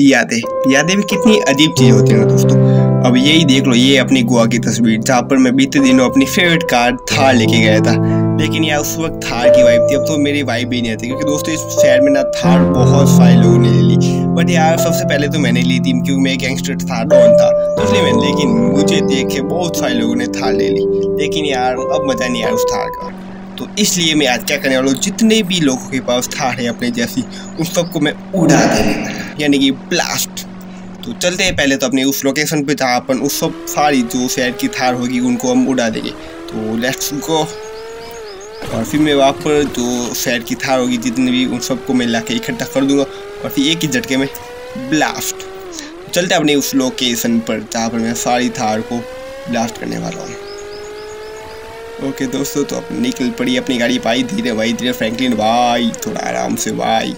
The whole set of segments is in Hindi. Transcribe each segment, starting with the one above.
यादें। यादें भी कितनी अजीब चीज़ होती है दोस्तों। अब यही देख लो, ये अपनी गोवा की तस्वीर, जहाँ पर मैं बीते दिनों अपनी फेवरेट कार थार लेके गया था। लेकिन यार, उस वक्त थार की वाइफ थी, अब तो मेरी वाइफ भी नहीं आती, क्योंकि दोस्तों, इस शहर में ना थार बहुत सारे लोगों ने ले ली। बट यार, सबसे पहले तो मैंने ली थी, क्योंकि मैं गैंगस्टर था डॉन था? तो इसलिए मैंने, लेकिन मुझे देख के बहुत सारे लोगों ने थार ले ली। लेकिन यार, अब मज़ा नहीं आया उस थार का। तो इसलिए मैं आज क्या करने वाला हूँ, जितने भी लोगों के पास थार है अपने जैसी, उन सबको मैं उड़ा देने यानी कि ब्लास्ट तो चलते हैं पहले तो अपने उस लोकेशन पे जहाँ अपन उस सब सारी जो शहर की थार होगी उनको हम उड़ा देंगे। तो लेट्स गो और फिर मैं वहाँ पर जो शहर की थार होगी, जितने भी उन सबको मैं ला के इकट्ठा कर दूँगा। और फिर एक ही झटके में ब्लास्ट चलते अपने उस लोकेशन पर, जहाँ पर मैं सारी थार को ब्लास्ट करने वाला हूँ। ओके दोस्तों तो अब निकल पड़ी अपनी गाड़ी। भाई, धीरे भाई, धीरे फ्रैंकलिन भाई, थोड़ा आराम से, भाई।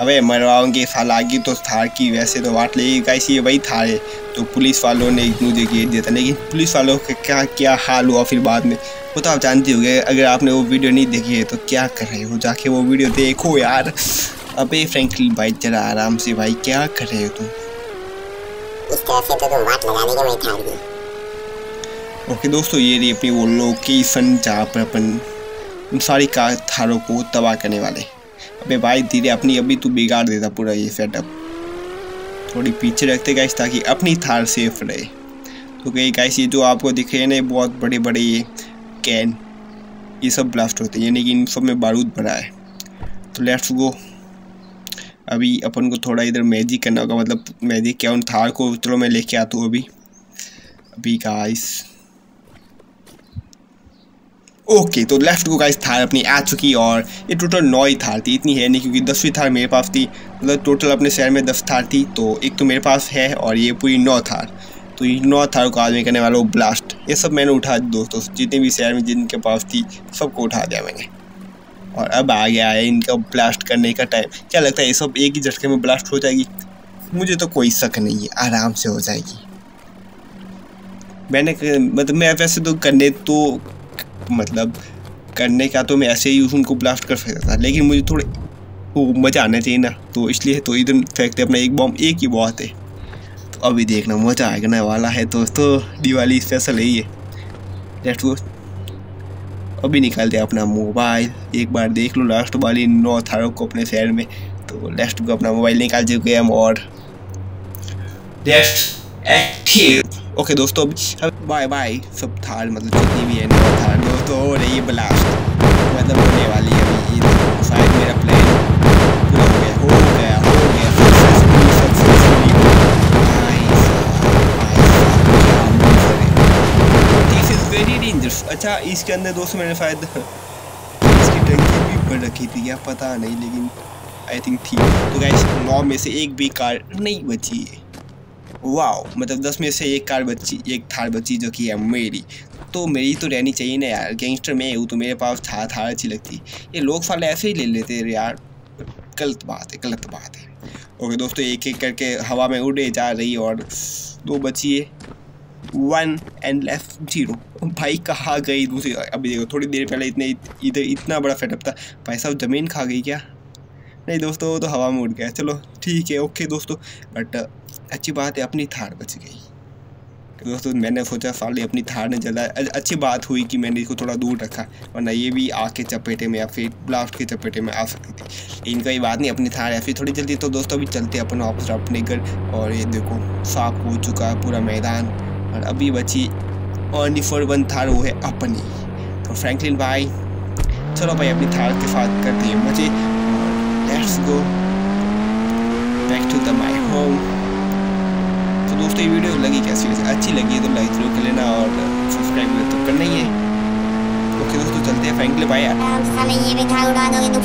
अबे मरवाओगे साल आगे तो थार की वैसे तो वाट लेगी कैसी ये वही थार? है तो पुलिस वालों ने मुझे घेर दिया था लेकिन पुलिस वालों का क्या क्या हाल हुआ फिर बाद में? वो तो आप जानते हो अगर आपने वो वीडियो नहीं देखी है तो क्या कर रहे हो? जाके वो वीडियो देखो यार। अबे फ्रेंकली भाई जरा आराम से भाई क्या कर रहे हो तुम? इस तरह से तो तुम वाट लगा देगे मैं थार की। ओके दोस्तों ये रही अपनी वो लोकेशन जहाँ पर अपन उन सारी कार थारों को तबाह करने वाले अबे भाई धीरे अपनी अभी तू बिगाड़ देता पूरा ये सेटअप थोड़ी पीछे रखते गाइस ताकि अपनी थार सेफ़ रहे। तो कई गाइस ये जो आपको दिख रहे हैं ना बहुत बड़े बड़े ये कैन ये सब ब्लास्ट होते हैं। यानी कि इन सब में बारूद भरा है। तो लेट्स गो अभी अपन को थोड़ा इधर मैजिक करना होगा। मतलब मैजिक क्या, उन थार को चलो मैं लेके आता हूँ अभी। अभी गाइस ओके तो लेफ़्ट को गाइस थार अपनी आ चुकी और ये टोटल नौ ही थार थी, इतनी है नहीं क्योंकि दसवीं थार मेरे पास थी। मतलब टोटल अपने शहर में दस थार थी तो एक तो मेरे पास है और ये पूरी नौ थार तो ये नौ थार को आदमी करने वाला वो ब्लास्ट ये सब मैंने उठा दोस्तों, जितने भी शहर में जिनके पास थी, सबको उठा दिया मैंने। और अब आ गया है इनका ब्लास्ट करने का टाइम क्या लगता है ये सब एक ही झटके में ब्लास्ट हो जाएगी? मुझे तो कोई शक नहीं है, आराम से हो जाएगी। मैंने मतलब मैं वैसे तो करने तो मतलब करने का तो मैं ऐसे ही उनको ब्लास्ट कर सकता था लेकिन मुझे थोड़े वो मज़ा आना चाहिए ना। तो इसलिए तो इधर फेंकते अपना एक बॉम्ब एक ही बहुत है। तो अभी देखना मज़ा आएगा ना वाला है तो, तो दिवाली स्पेशल यही है लेट्स गो अभी निकालते अपना मोबाइल एक बार देख लो लास्ट वाली नौ थारों को अपने शहर में। तो लास्ट को अपना मोबाइल निकाल चुके हम और ओके दोस्तों अब बाय बाय सब थार मतलब जितनी भी है ना थार। दोस्तों हो रही है ब्लास्ट मतलब होने वाली है अभी ये तो। शायद मेरा प्लान पूरा हो गया हो गया हो गया। Successfully successfully this is very dangerous अच्छा इसके अंदर दोस्तों मैंने शायद इसकी टंकी भी बढ़ रखी थी क्या पता नहीं, लेकिन आई थिंक थी तो गाइस नौ में से एक भी कार नहीं बची है। वाह मतलब दस में से एक कार बची, एक थार बची जो कि है मेरी। तो मेरी तो रहनी चाहिए ना यार। गैंगस्टर में हूँ तो मेरे पास था थार अच्छी लगती। ये लोग फाले ऐसे ही ले लेते हैं यार। गलत बात है, गलत बात है। ओके दोस्तों एक एक करके हवा में उड़े जा रही और दो बची है। वन एंड लेफ़्ट ज़ीरो भाई कहाँ गई दूसरी? अभी देखो, थोड़ी देर पहले इतने इधर इतना बड़ा सेटअप था। भाई साहब, ज़मीन खा गई क्या? नहीं दोस्तों, वो तो हवा में उड़ गया। चलो, ठीक है ओके दोस्तों। बट अच्छी बात है, अपनी थार बच गई। दोस्तों, मैंने सोचा, साले अपनी थार ने जला अच्छी बात हुई कि मैंने इसको थोड़ा दूर रखा, वरना ये भी आग के चपेटे में या फिर ब्लास्ट के चपेटे में आ सकती थी। इनका ये बात नहीं, अपनी थार है फिर थोड़ी जल्दी तो दोस्तों अभी चलते अपन वापस अपने घर, और ये देखो, साफ़ हो चुका है पूरा मैदान, और अभी बची ओनली फॉर वन थार, वो है अपनी। तो फ्रैंकलिन भाई चलो भाई, अपनी थार के साथ करते हैं मुझे let's go back to the my home तो दोस्तों ये वीडियो लगी कैसी वैसे? अच्छी लगी है तो लाइक ज़रूर कर लेना और सब्सक्राइब तो करना ही है। ओके दोस्तों, चलते हैं फ्रैंकलिन भाई साले ये भी था उड़ा दोगे तो